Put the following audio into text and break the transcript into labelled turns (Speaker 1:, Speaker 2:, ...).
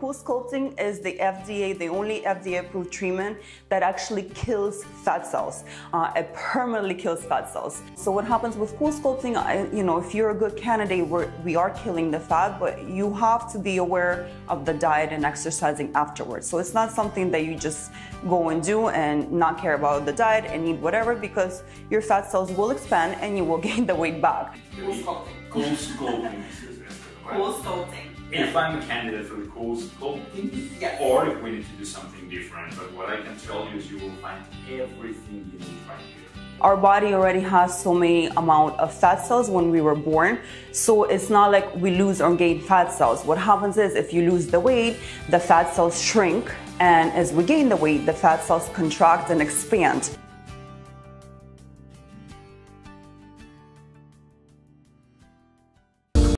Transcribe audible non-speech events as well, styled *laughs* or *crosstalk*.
Speaker 1: Cool sculpting is the FDA, the only FDA approved treatment that actually kills fat cells. Uh, it permanently kills fat cells. So what happens with cool sculpting, I, you know, if you're a good candidate, we're, we are killing the fat, but you have to be aware of the diet and exercising afterwards. So it's not something that you just go and do and not care about the diet and eat whatever because your fat cells will expand and you will *laughs* gain the weight back.
Speaker 2: Cool sculpting. Cool sculpting.
Speaker 1: Cool sculpting
Speaker 2: if I'm a candidate for the CoolSculpting, yes. or if we need to do something different. But what I can tell you is you will find everything you need right here.
Speaker 1: Our body already has so many amount of fat cells when we were born. So it's not like we lose or gain fat cells. What happens is if you lose the weight, the fat cells shrink. And as we gain the weight, the fat cells contract and expand.